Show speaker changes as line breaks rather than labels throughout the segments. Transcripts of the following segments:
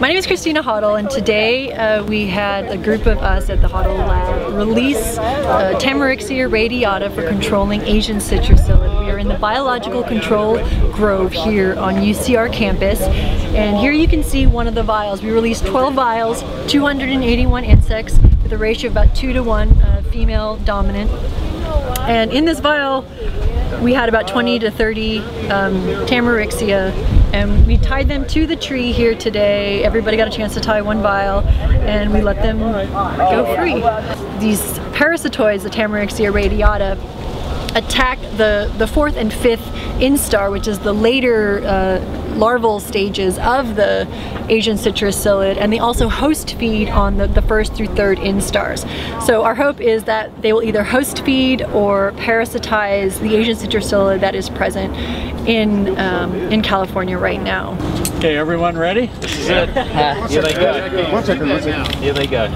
My name is Christina Hoddle and today uh, we had a group of us at the Hoddle Lab release uh, Tamarixia radiata for controlling Asian citrus psyllid. We are in the biological control grove here on UCR campus and here you can see one of the vials. We released 12 vials, 281 insects with a ratio of about 2 to 1 uh, female dominant. And in this vial we had about 20 to 30 um, Tamarixia and we tied them to the tree here today. Everybody got a chance to tie one vial and we let them go free. These parasitoids, the Tamarixia radiata, attack the, the fourth and fifth instar, which is the later uh, larval stages of the Asian citrus psyllid, and they also host feed on the, the first through third instars. So our hope is that they will either host feed or parasitize the Asian citrus psyllid that is present in, um, in California right now.
Okay, everyone ready?
This is it. Here they go.
One second, one second.
Here they go.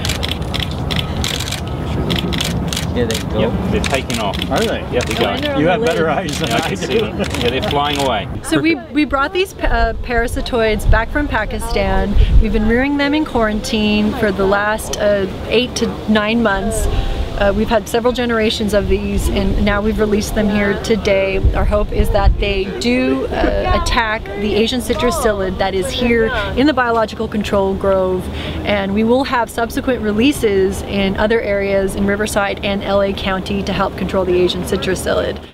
Here they go.
Yep, they're taking off.
Are they?
Yep, we
Oh,
go.
You have better eyes than
Yeah, I
I
can see them. Yeah, they're flying away.
So we, we brought these uh, parasitoids back from Pakistan. We've been rearing them in quarantine for the last uh, eight to nine months. Uh, we've had several generations of these and now we've released them here today. Our hope is that they do uh, attack the Asian citrus psyllid that is here in the biological control grove and we will have subsequent releases in other areas in Riverside and LA County to help control the Asian citrus psyllid.